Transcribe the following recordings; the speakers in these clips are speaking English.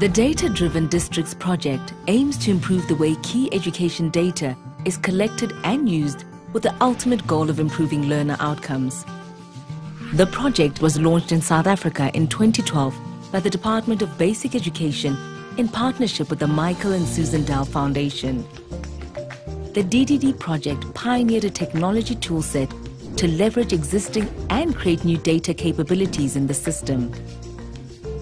The Data Driven Districts project aims to improve the way key education data is collected and used with the ultimate goal of improving learner outcomes. The project was launched in South Africa in 2012 by the Department of Basic Education in partnership with the Michael and Susan Dell Foundation. The DDD project pioneered a technology toolset to leverage existing and create new data capabilities in the system.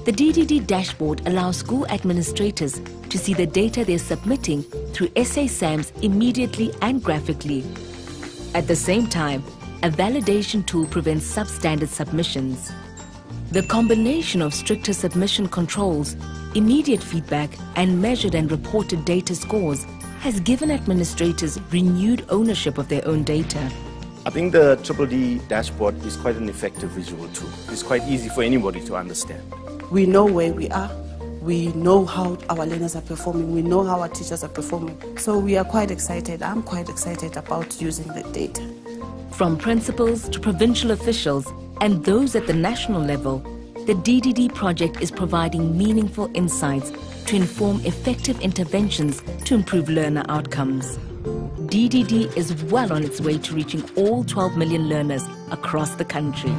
The DDD dashboard allows school administrators to see the data they're submitting through SA SAMS immediately and graphically. At the same time, a validation tool prevents substandard submissions. The combination of stricter submission controls, immediate feedback, and measured and reported data scores has given administrators renewed ownership of their own data. I think the Triple D dashboard is quite an effective visual tool. It's quite easy for anybody to understand. We know where we are. We know how our learners are performing. We know how our teachers are performing. So we are quite excited. I'm quite excited about using the data. From principals to provincial officials and those at the national level, the DDD project is providing meaningful insights to inform effective interventions to improve learner outcomes. DDD is well on its way to reaching all 12 million learners across the country.